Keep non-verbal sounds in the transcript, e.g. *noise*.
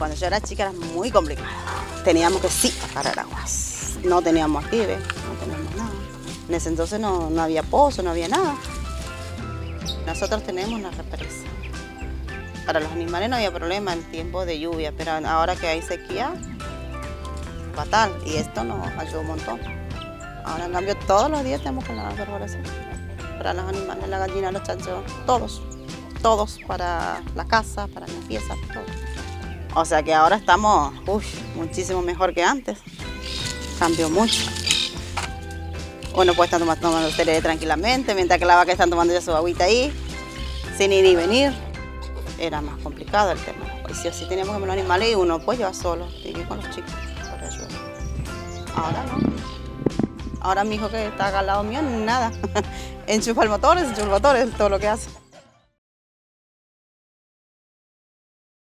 Cuando yo era chica era muy complicado. Teníamos que sí agarrar aguas. No teníamos alquiler, no teníamos nada. En ese entonces no, no había pozo, no había nada. Nosotros tenemos una represa. Para los animales no había problema en tiempo de lluvia, pero ahora que hay sequía, fatal. Y esto nos ayudó un montón. Ahora en cambio todos los días tenemos que la perforación. Para los animales, la gallina, los chanchos, todos. Todos para la casa, para la pieza, todo. O sea que ahora estamos uy, muchísimo mejor que antes. Cambió mucho. Uno puede estar tomando, tomando tranquilamente, mientras que la vaca está tomando ya su agüita ahí, sin ir y venir. Era más complicado el tema. Y si así teníamos que los animales y uno pues lleva solo, tiene con los chicos. Eso. Ahora no. Ahora mi hijo que está acá al lado mío, nada. *laughs* enchufa el motor, enchufa el motor, es todo lo que hace.